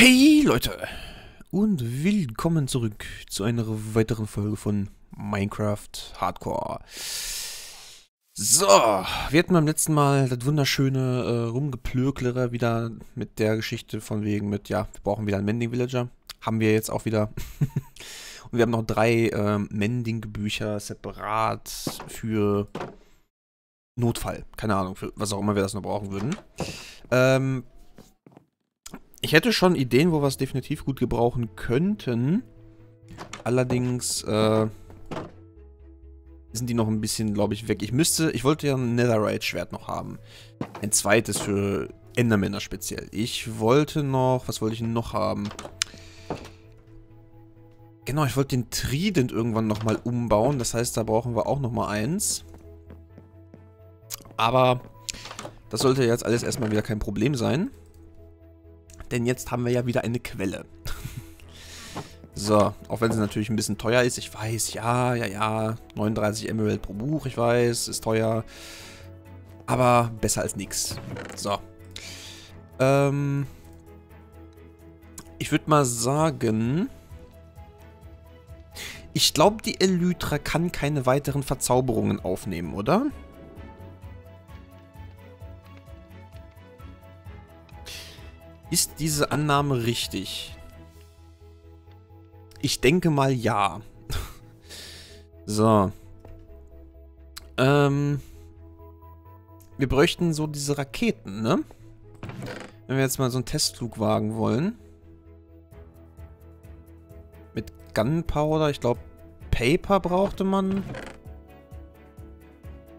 Hey Leute und willkommen zurück zu einer weiteren Folge von Minecraft Hardcore. So, wir hatten beim letzten Mal das wunderschöne äh, Rumgeplöklere wieder mit der Geschichte von wegen mit, ja, wir brauchen wieder einen Mending Villager. Haben wir jetzt auch wieder. und wir haben noch drei äh, Mending-Bücher separat für Notfall. Keine Ahnung, für was auch immer wir das noch brauchen würden. Ähm, ich hätte schon Ideen, wo wir es definitiv gut gebrauchen könnten. Allerdings äh, sind die noch ein bisschen, glaube ich, weg. Ich müsste, ich wollte ja ein Netherite-Schwert noch haben. Ein zweites für Endermänner speziell. Ich wollte noch, was wollte ich noch haben? Genau, ich wollte den Trident irgendwann nochmal umbauen. Das heißt, da brauchen wir auch nochmal eins. Aber das sollte jetzt alles erstmal wieder kein Problem sein. Denn jetzt haben wir ja wieder eine Quelle. so, auch wenn sie natürlich ein bisschen teuer ist. Ich weiß, ja, ja, ja. 39 Emerald pro Buch, ich weiß, ist teuer. Aber besser als nichts. So. Ähm. Ich würde mal sagen... Ich glaube, die Elytra kann keine weiteren Verzauberungen aufnehmen, oder? Ist diese Annahme richtig? Ich denke mal ja. so. Ähm. Wir bräuchten so diese Raketen, ne? Wenn wir jetzt mal so einen Testflug wagen wollen. Mit Gunpowder, ich glaube Paper brauchte man.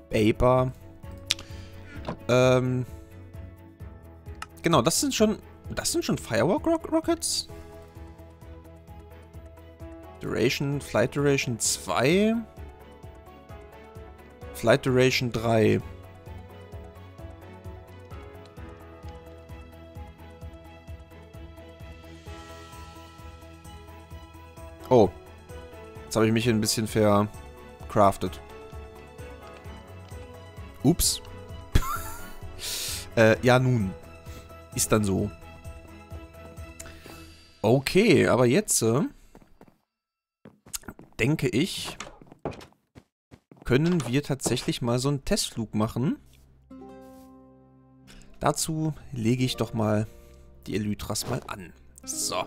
Paper. Ähm. Genau, das sind schon das sind schon Firework Rock Rockets? Duration, Flight Duration 2. Flight Duration 3. Oh. Jetzt habe ich mich ein bisschen vercraftet. Ups. äh, ja nun. Ist dann so. Okay, aber jetzt äh, denke ich, können wir tatsächlich mal so einen Testflug machen. Dazu lege ich doch mal die Elytras mal an. So.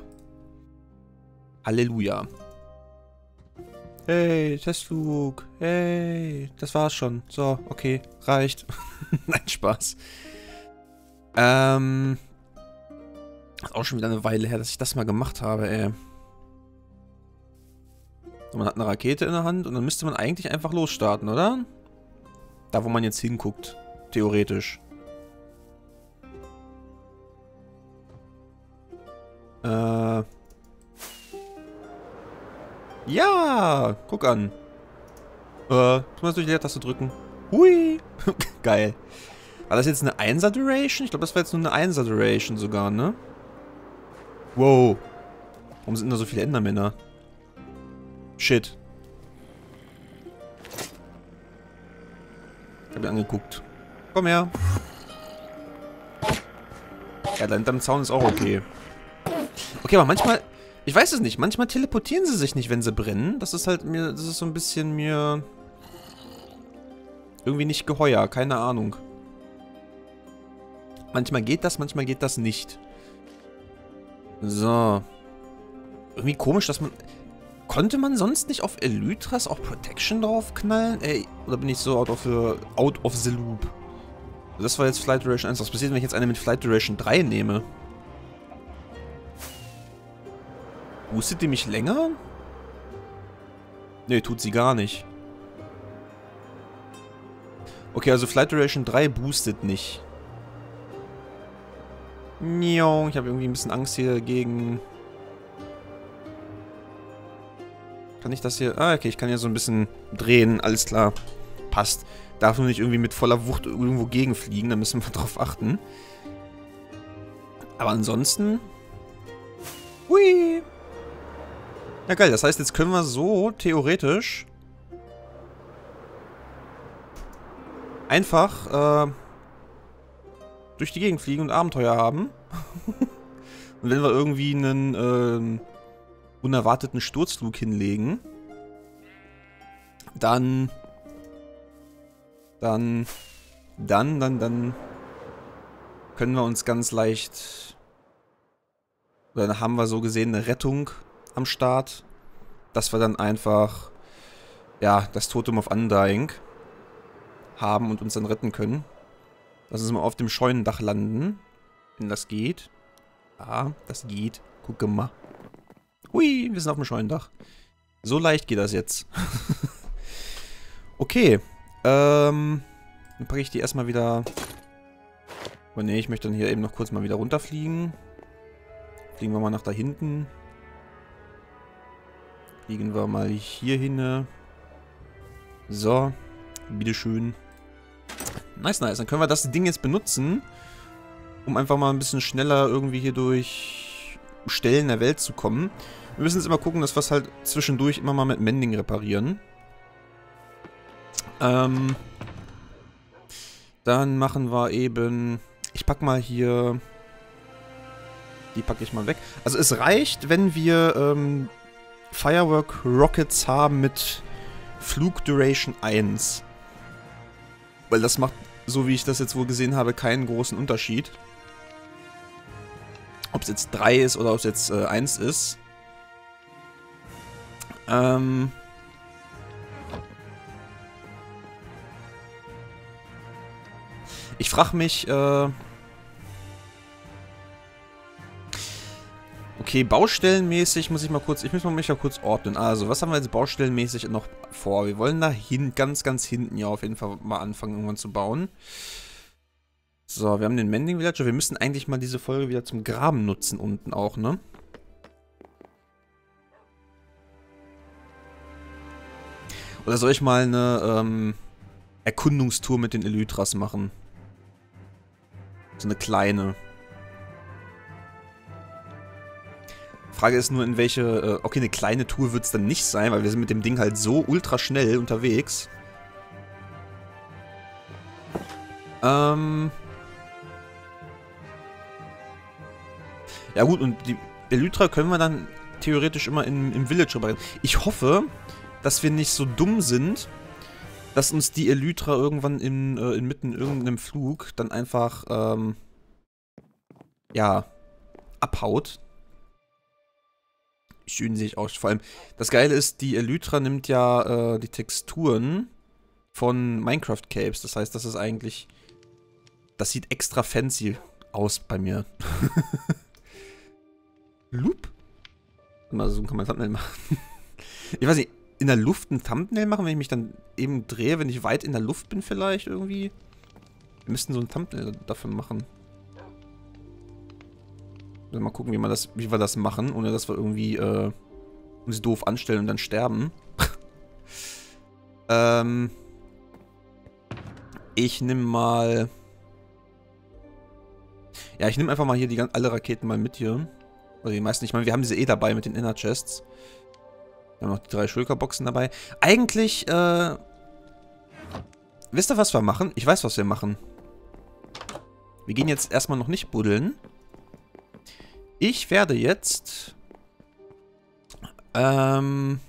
Halleluja. Hey, Testflug. Hey, das war's schon. So, okay, reicht. Nein, Spaß. Ähm, ist auch schon wieder eine Weile her, dass ich das mal gemacht habe, ey. So, man hat eine Rakete in der Hand und dann müsste man eigentlich einfach losstarten, oder? Da, wo man jetzt hinguckt. Theoretisch. Äh. Ja! Guck an. Äh, tu mal durch die Leertaste drücken. Hui! Geil. War das jetzt eine 1er Duration? Ich glaube, das war jetzt nur eine 1er Duration sogar, ne? Wow. Warum sind da so viele Endermänner? Shit. Ich hab ihn angeguckt. Komm her. Ja, da hinterm Zaun ist auch okay. Okay, aber manchmal... Ich weiß es nicht. Manchmal teleportieren sie sich nicht, wenn sie brennen. Das ist halt mir... Das ist so ein bisschen mir... Irgendwie nicht geheuer. Keine Ahnung. Manchmal geht das, manchmal geht das nicht. So. Irgendwie komisch, dass man... Konnte man sonst nicht auf Elytras auch Protection draufknallen? Ey, oder bin ich so out of, the, out of the loop? Das war jetzt Flight Duration 1. Was passiert, wenn ich jetzt eine mit Flight Duration 3 nehme? Boostet die mich länger? Ne, tut sie gar nicht. Okay, also Flight Duration 3 boostet nicht. Ich habe irgendwie ein bisschen Angst hier gegen... Kann ich das hier... Ah, okay, ich kann ja so ein bisschen drehen. Alles klar. Passt. Darf nur nicht irgendwie mit voller Wucht irgendwo gegenfliegen. Da müssen wir drauf achten. Aber ansonsten... Hui! Ja, geil. Das heißt, jetzt können wir so theoretisch... Einfach, äh durch die Gegend fliegen und Abenteuer haben. Und wenn wir irgendwie einen ähm, unerwarteten Sturzflug hinlegen, dann, dann, dann, dann, dann können wir uns ganz leicht, dann haben wir so gesehen eine Rettung am Start, dass wir dann einfach, ja, das Totem of Undying haben und uns dann retten können. Lass uns mal auf dem Scheunendach landen, wenn das geht. Ja, das geht. Gucke mal. Hui, wir sind auf dem Scheunendach. So leicht geht das jetzt. okay. Ähm, dann packe ich die erstmal wieder... Oh ne, ich möchte dann hier eben noch kurz mal wieder runterfliegen. Fliegen wir mal nach da hinten. Fliegen wir mal hier hin. So. Bitteschön. Nice, nice. Dann können wir das Ding jetzt benutzen, um einfach mal ein bisschen schneller irgendwie hier durch Stellen der Welt zu kommen. Wir müssen jetzt immer gucken, dass wir es halt zwischendurch immer mal mit Mending reparieren. Ähm, dann machen wir eben... Ich pack mal hier... Die packe ich mal weg. Also es reicht, wenn wir ähm, Firework Rockets haben mit Flug Duration 1. Weil das macht, so wie ich das jetzt wohl gesehen habe, keinen großen Unterschied. Ob es jetzt 3 ist oder ob es jetzt äh, 1 ist. Ähm... Ich frage mich, äh... Okay, baustellenmäßig muss ich mal kurz, ich muss mich mal kurz ordnen. Also, was haben wir jetzt baustellenmäßig noch vor? Wir wollen da hin, ganz, ganz hinten ja auf jeden Fall mal anfangen, irgendwann zu bauen. So, wir haben den Mending Villager. Wir müssen eigentlich mal diese Folge wieder zum Graben nutzen unten auch, ne? Oder soll ich mal eine ähm, Erkundungstour mit den Elytras machen? So eine kleine. Frage ist nur, in welche... Äh, okay, eine kleine Tour wird es dann nicht sein, weil wir sind mit dem Ding halt so ultra schnell unterwegs. Ähm... Ja gut, und die Elytra können wir dann theoretisch immer in, im Village reparieren. Ich hoffe, dass wir nicht so dumm sind, dass uns die Elytra irgendwann in, äh, inmitten irgendeinem Flug dann einfach, ähm, ja, abhaut. Schön sehe ich aus. Vor allem, das Geile ist, die Elytra nimmt ja äh, die Texturen von Minecraft Capes. Das heißt, das ist eigentlich, das sieht extra fancy aus bei mir. Loop? Mal so kann man Thumbnail machen. ich weiß nicht, in der Luft ein Thumbnail machen, wenn ich mich dann eben drehe, wenn ich weit in der Luft bin vielleicht irgendwie? Wir müssten so ein Thumbnail dafür machen. Mal gucken, wie, man das, wie wir das machen, ohne dass wir irgendwie äh, uns doof anstellen und dann sterben. ähm, ich nehme mal... Ja, ich nehme einfach mal hier die alle Raketen mal mit hier. Oder die meisten. Ich meine, wir haben diese eh dabei mit den Inner Chests. Wir haben noch die drei Schulkerboxen dabei. Eigentlich, äh... Wisst ihr, was wir machen? Ich weiß, was wir machen. Wir gehen jetzt erstmal noch nicht buddeln. Ich werde jetzt... Ähm...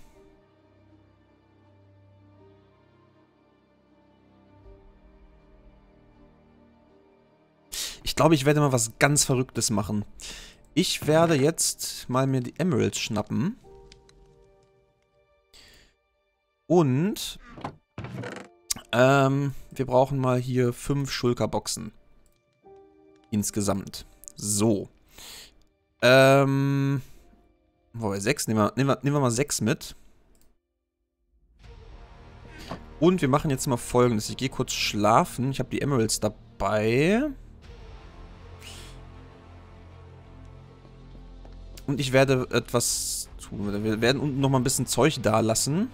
Ich glaube, ich werde mal was ganz Verrücktes machen. Ich werde jetzt mal mir die Emeralds schnappen. Und ähm, wir brauchen mal hier fünf Schulkerboxen. Insgesamt. So. Ähm, wo wir sechs? Nehmen wir, nehmen, wir, nehmen wir mal sechs mit. Und wir machen jetzt mal folgendes. Ich gehe kurz schlafen. Ich habe die Emeralds dabei. Und ich werde etwas tun. Wir werden unten nochmal ein bisschen Zeug da lassen.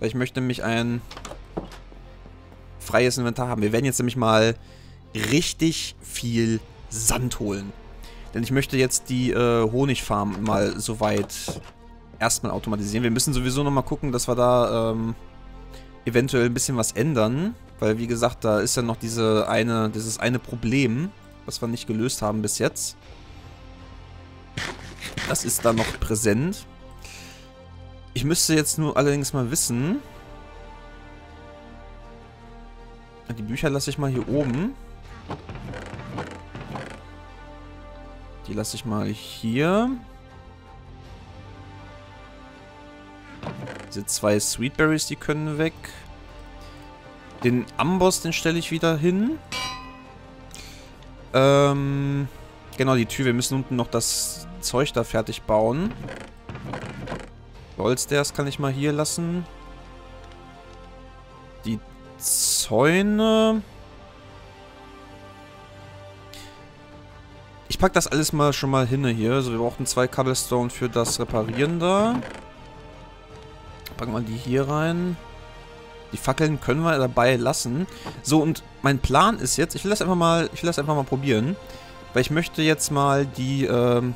Weil ich möchte nämlich ein freies Inventar haben. Wir werden jetzt nämlich mal richtig viel Sand holen. Denn ich möchte jetzt die äh, Honigfarm mal soweit erstmal automatisieren. Wir müssen sowieso nochmal gucken, dass wir da ähm, eventuell ein bisschen was ändern. Weil, wie gesagt, da ist ja noch diese eine, dieses eine Problem, was wir nicht gelöst haben bis jetzt. Das ist da noch präsent. Ich müsste jetzt nur allerdings mal wissen... Die Bücher lasse ich mal hier oben. Die lasse ich mal hier. Diese zwei Sweetberries, die können weg. Den Amboss, den stelle ich wieder hin. Ähm, genau, die Tür. Wir müssen unten noch das Zeug da fertig bauen. Goldstairs kann ich mal hier lassen. Die Zäune... pack das alles mal schon mal hin hier. Also wir brauchen zwei Cobblestone für das Reparieren da. Packen wir die hier rein. Die Fackeln können wir dabei lassen. So, und mein Plan ist jetzt, ich will das einfach mal, ich will das einfach mal probieren. Weil ich möchte jetzt mal die, ähm...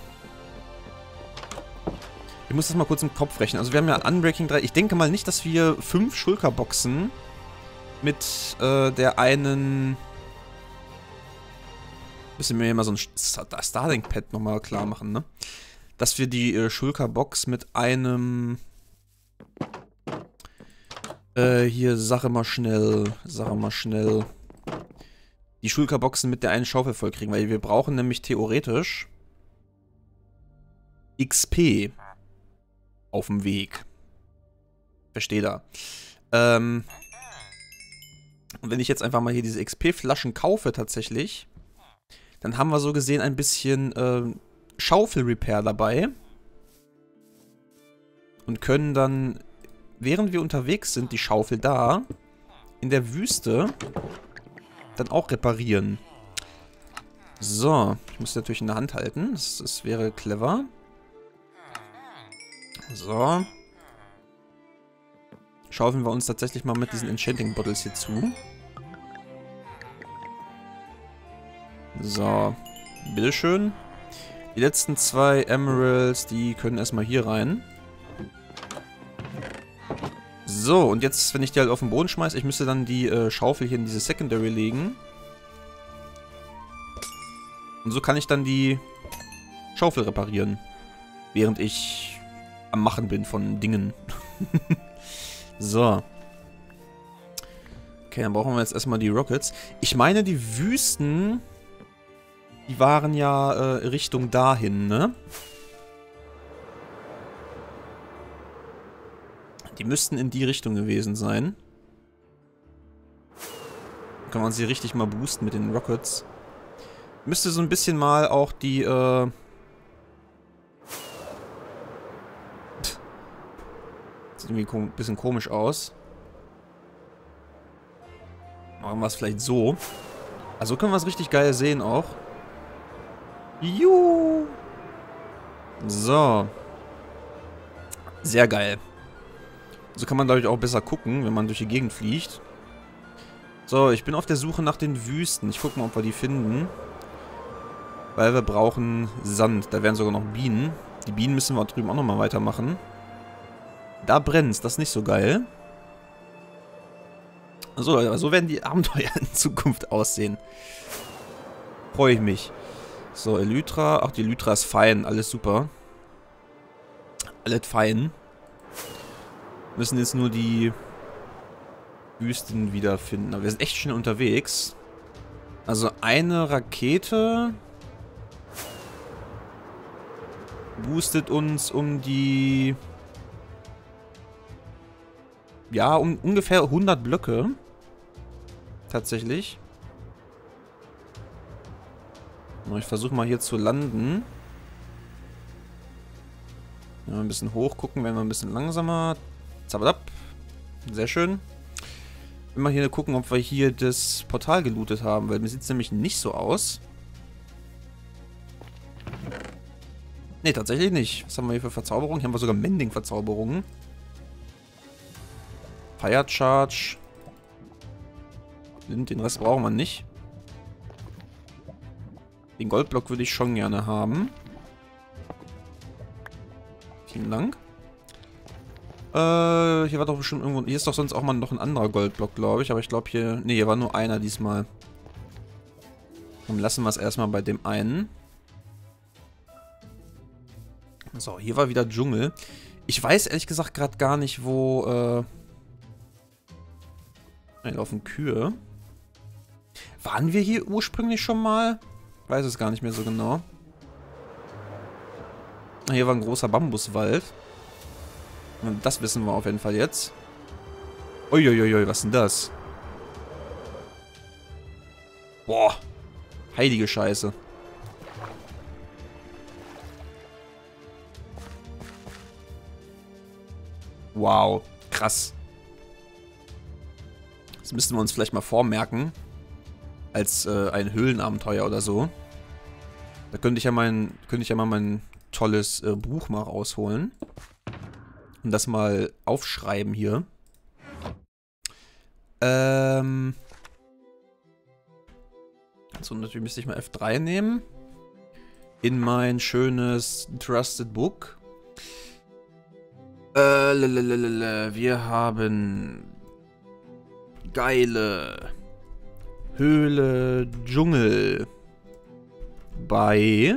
Ich muss das mal kurz im Kopf rechnen. Also wir haben ja Unbreaking 3. Ich denke mal nicht, dass wir fünf Schulterboxen mit äh, der einen... Müssen wir hier mal so ein Starlink-Pad nochmal klar machen, ne? Dass wir die äh, Schulterbox mit einem äh, hier, Sache mal schnell. Sache mal schnell. Die Schulterboxen mit der einen Schaufel vollkriegen, weil wir brauchen nämlich theoretisch XP auf dem Weg. Versteht er. Ähm, und wenn ich jetzt einfach mal hier diese XP-Flaschen kaufe tatsächlich, dann haben wir so gesehen ein bisschen äh, Schaufel-Repair dabei. Und können dann während wir unterwegs sind, die Schaufel da, in der Wüste, dann auch reparieren. So, ich muss natürlich in der Hand halten. Das, das wäre clever. So. Schaufeln wir uns tatsächlich mal mit diesen Enchanting Bottles hier zu. So. Bitteschön. Die letzten zwei Emeralds, die können erstmal hier rein. So, und jetzt, wenn ich die halt auf den Boden schmeiße, ich müsste dann die äh, Schaufel hier in diese Secondary legen. Und so kann ich dann die Schaufel reparieren. Während ich am Machen bin von Dingen. so. Okay, dann brauchen wir jetzt erstmal die Rockets. Ich meine, die Wüsten, die waren ja äh, Richtung dahin, ne? Die müssten in die Richtung gewesen sein. Dann kann man sie richtig mal boosten mit den Rockets. Müsste so ein bisschen mal auch die, äh... Sieht irgendwie ein bisschen komisch aus. Machen wir es vielleicht so. Also können wir es richtig geil sehen auch. Juhu. So. Sehr geil. So kann man dadurch auch besser gucken, wenn man durch die Gegend fliegt. So, ich bin auf der Suche nach den Wüsten. Ich gucke mal, ob wir die finden. Weil wir brauchen Sand. Da wären sogar noch Bienen. Die Bienen müssen wir drüben auch nochmal weitermachen. Da brennt Das ist nicht so geil. So, so werden die Abenteuer in Zukunft aussehen. Freue ich mich. So, Elytra. Ach, die Elytra ist fein. Alles super. Alles fein. Müssen jetzt nur die Wüsten wiederfinden. Aber wir sind echt schnell unterwegs. Also eine Rakete boostet uns um die... Ja, um ungefähr 100 Blöcke. Tatsächlich. Ich versuche mal hier zu landen. Wir ein bisschen hoch gucken, werden wir ein bisschen langsamer. Zabadab. Sehr schön. Immer hier gucken, ob wir hier das Portal gelootet haben, weil mir sieht es nämlich nicht so aus. Ne, tatsächlich nicht. Was haben wir hier für Verzauberungen? Hier haben wir sogar Mending-Verzauberungen. Fire Charge. Den Rest brauchen wir nicht. Den Goldblock würde ich schon gerne haben. Vielen Dank. Äh, hier war doch bestimmt irgendwo... Hier ist doch sonst auch mal noch ein anderer Goldblock, glaube ich. Aber ich glaube hier... Ne, hier war nur einer diesmal. Dann lassen wir es erstmal bei dem einen. So, hier war wieder Dschungel. Ich weiß ehrlich gesagt gerade gar nicht, wo... Äh hier laufen Kühe. Waren wir hier ursprünglich schon mal? Weiß es gar nicht mehr so genau. Hier war ein großer Bambuswald. Das wissen wir auf jeden Fall jetzt. Uiuiui, was ist denn das? Boah. Heilige Scheiße. Wow. Krass. Das müssten wir uns vielleicht mal vormerken. Als äh, ein Höhlenabenteuer oder so. Da könnte ich ja mein, könnte ich ja mal mein tolles äh, Buch mal rausholen. Und das mal aufschreiben hier. Ähm. So, natürlich müsste ich mal F3 nehmen. In mein schönes Trusted Book. Äh, lalalala. wir haben geile Höhle Dschungel bei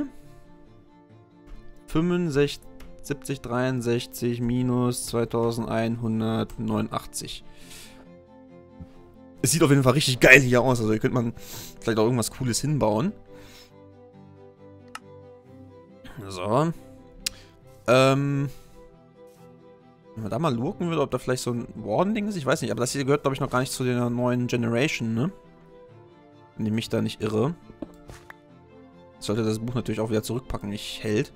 65, 70, 63 minus 2189. Es sieht auf jeden Fall richtig geil hier aus. Also hier könnte man vielleicht auch irgendwas Cooles hinbauen. So. Ähm. Wenn man da mal lurken würde, ob da vielleicht so ein Warden-Ding ist, ich weiß nicht. Aber das hier gehört, glaube ich, noch gar nicht zu der neuen Generation, ne? Wenn ich mich da nicht irre. Sollte das Buch natürlich auch wieder zurückpacken, nicht hält.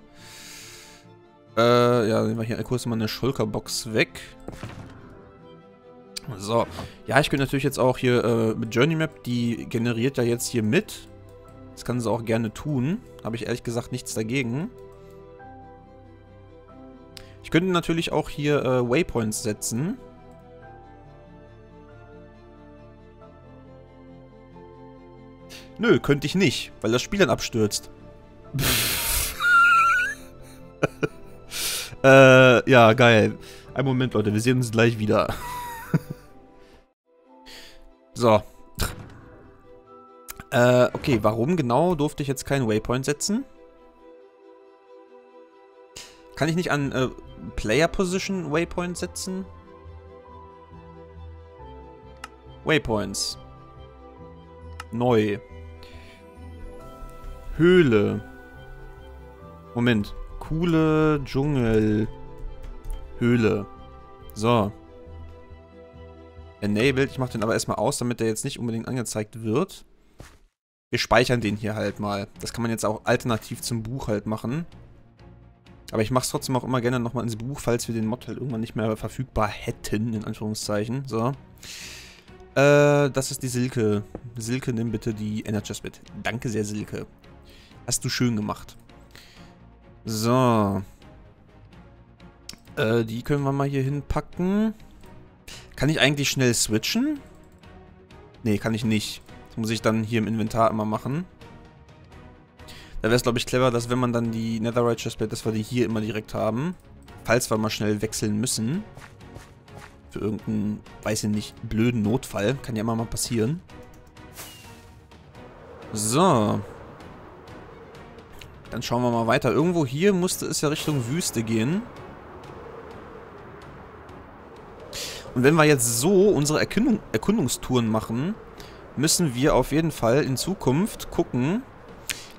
Äh, ja, nehmen wir hier kurz mal eine Schulkerbox weg. So. Ja, ich könnte natürlich jetzt auch hier äh, mit Journey Map, die generiert ja jetzt hier mit. Das kann sie auch gerne tun. Habe ich ehrlich gesagt nichts dagegen. Ich könnte natürlich auch hier äh, Waypoints setzen. Nö, könnte ich nicht, weil das Spiel dann abstürzt. äh, ja, geil. Ein Moment, Leute, wir sehen uns gleich wieder. so. Äh, okay, warum genau durfte ich jetzt keinen Waypoint setzen? Kann ich nicht an äh, Player Position Waypoint setzen? Waypoints. Neu. Höhle. Moment. Coole Dschungel. Höhle. So. Enabled. Ich mache den aber erstmal aus, damit der jetzt nicht unbedingt angezeigt wird. Wir speichern den hier halt mal. Das kann man jetzt auch alternativ zum Buch halt machen. Aber ich mache es trotzdem auch immer gerne nochmal ins Buch, falls wir den Mod halt irgendwann nicht mehr verfügbar hätten, in Anführungszeichen. So. Äh, das ist die Silke. Silke, nimm bitte die Energies mit. Danke sehr, Silke. Hast du schön gemacht. So. Äh, die können wir mal hier hinpacken. Kann ich eigentlich schnell switchen? Nee, kann ich nicht. Das muss ich dann hier im Inventar immer machen. Da wäre es, glaube ich, clever, dass wenn man dann die Netherite Chestplate, dass wir die hier immer direkt haben. Falls wir mal schnell wechseln müssen. Für irgendeinen, weiß ich nicht, blöden Notfall. Kann ja immer mal passieren. So. Dann schauen wir mal weiter. Irgendwo hier musste es ja Richtung Wüste gehen. Und wenn wir jetzt so unsere Erkundung, Erkundungstouren machen, müssen wir auf jeden Fall in Zukunft gucken,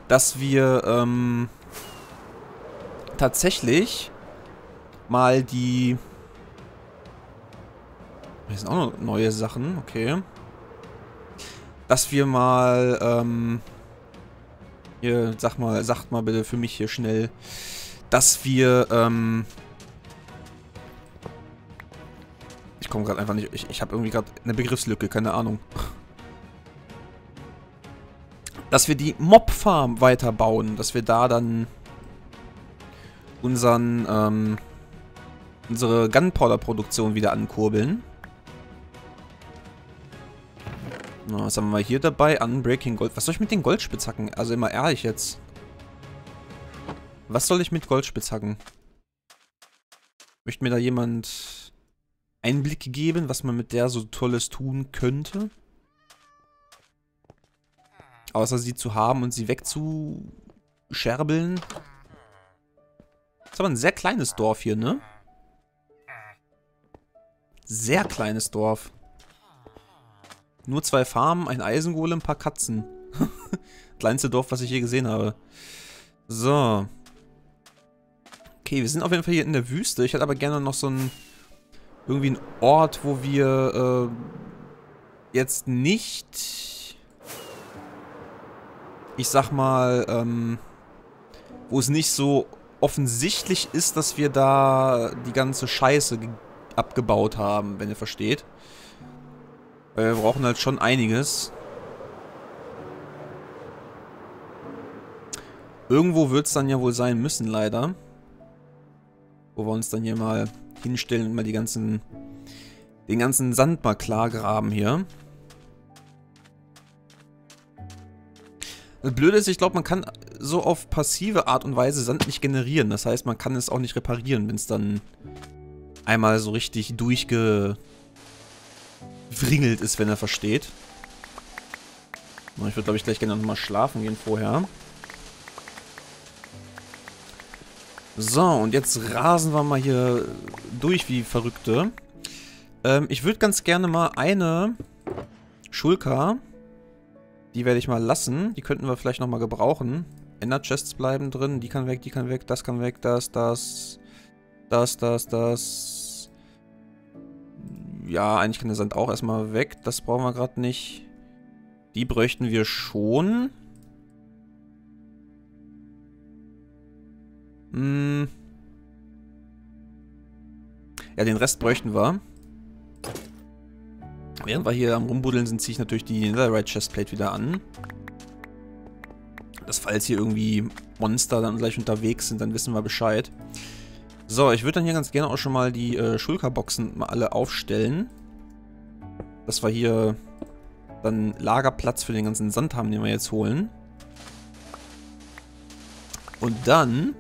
dass wir ähm, tatsächlich mal die... Hier sind auch noch neue Sachen, okay. Dass wir mal, ähm, hier, sag mal, sagt mal bitte für mich hier schnell, dass wir, ähm, ich komme gerade einfach nicht, ich, ich habe irgendwie gerade eine Begriffslücke, keine Ahnung. Dass wir die Mob-Farm weiterbauen, dass wir da dann unseren, ähm, unsere Gunpowder-Produktion wieder ankurbeln. Na, was haben wir hier dabei? Unbreaking Gold. Was soll ich mit den Goldspitzhacken? Also immer ehrlich jetzt. Was soll ich mit Goldspitzhacken? Möchte mir da jemand Einblick geben, was man mit der so Tolles tun könnte? Außer sie zu haben und sie wegzuscherbeln. ist aber ein sehr kleines Dorf hier, ne? Sehr kleines Dorf. Nur zwei Farmen, ein Eisengolem, ein paar Katzen. Kleinste Dorf, was ich je gesehen habe. So. Okay, wir sind auf jeden Fall hier in der Wüste. Ich hätte aber gerne noch so ein... Irgendwie einen Ort, wo wir äh, jetzt nicht... Ich sag mal, ähm, wo es nicht so offensichtlich ist, dass wir da die ganze Scheiße abgebaut haben, wenn ihr versteht. Weil wir brauchen halt schon einiges. Irgendwo wird es dann ja wohl sein müssen, leider. Wo wir uns dann hier mal hinstellen und mal die ganzen, den ganzen Sand mal klar graben hier. Das Blöde ist, ich glaube, man kann so auf passive Art und Weise Sand nicht generieren. Das heißt, man kann es auch nicht reparieren, wenn es dann einmal so richtig durchgewringelt ist, wenn er versteht. Ich würde, glaube ich, gleich gerne nochmal schlafen gehen vorher. So, und jetzt rasen wir mal hier durch wie Verrückte. Ähm, ich würde ganz gerne mal eine Schulka, die werde ich mal lassen. Die könnten wir vielleicht nochmal gebrauchen. Ender-Chests bleiben drin, die kann weg, die kann weg, das kann weg, das, das, das, das, das. Ja, eigentlich kann der Sand auch erstmal weg, das brauchen wir gerade nicht. Die bräuchten wir schon. Hm. Ja, den Rest bräuchten wir. Während wir hier am Rumbuddeln sind, ziehe ich natürlich die Netherite Chestplate wieder an. Dass falls hier irgendwie Monster dann gleich unterwegs sind, dann wissen wir Bescheid. So, ich würde dann hier ganz gerne auch schon mal die äh, Schulkerboxen mal alle aufstellen. Dass wir hier dann Lagerplatz für den ganzen Sand haben, den wir jetzt holen. Und dann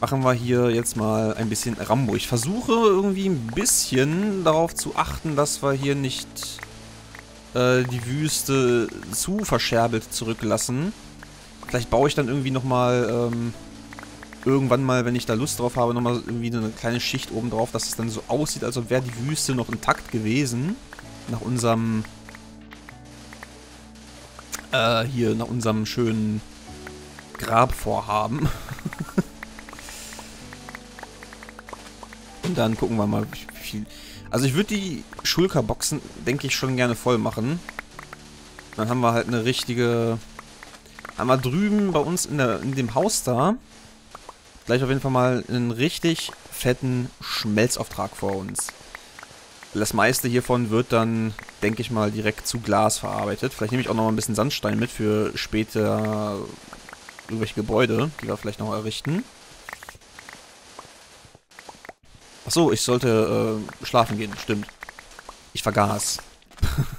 machen wir hier jetzt mal ein bisschen Rambo. Ich versuche irgendwie ein bisschen darauf zu achten, dass wir hier nicht äh, die Wüste zu verscherbelt zurücklassen. Vielleicht baue ich dann irgendwie nochmal, ähm, irgendwann mal, wenn ich da Lust drauf habe, nochmal irgendwie eine kleine Schicht oben drauf, dass es dann so aussieht, als wäre die Wüste noch intakt gewesen. Nach unserem, äh, hier, nach unserem schönen Grabvorhaben. Und dann gucken wir mal, wie viel... Also ich würde die Schulka-Boxen, denke ich, schon gerne voll machen. Dann haben wir halt eine richtige... Einmal drüben bei uns in, der, in dem Haus da gleich auf jeden Fall mal einen richtig fetten Schmelzauftrag vor uns. Das meiste hiervon wird dann, denke ich mal, direkt zu Glas verarbeitet. Vielleicht nehme ich auch noch mal ein bisschen Sandstein mit für später irgendwelche Gebäude, die wir vielleicht noch errichten. Achso, ich sollte äh, schlafen gehen, stimmt. Ich vergaß.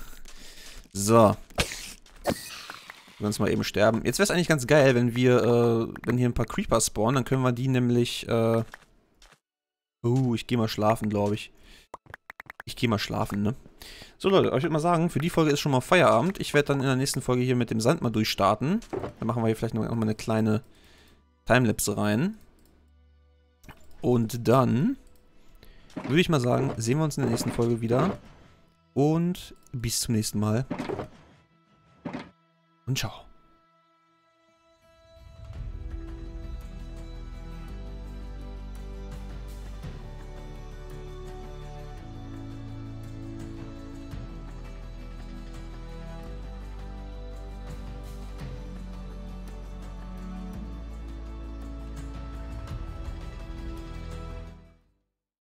so. Wir uns mal eben sterben. Jetzt wäre es eigentlich ganz geil, wenn wir, äh, wenn hier ein paar Creeper spawnen, dann können wir die nämlich, äh... Uh, ich gehe mal schlafen, glaube ich. Ich gehe mal schlafen, ne? So Leute, ich würde mal sagen, für die Folge ist schon mal Feierabend. Ich werde dann in der nächsten Folge hier mit dem Sand mal durchstarten. Dann machen wir hier vielleicht noch mal eine kleine Timelapse rein. Und dann würde ich mal sagen, sehen wir uns in der nächsten Folge wieder. Und bis zum nächsten Mal. Und ciao.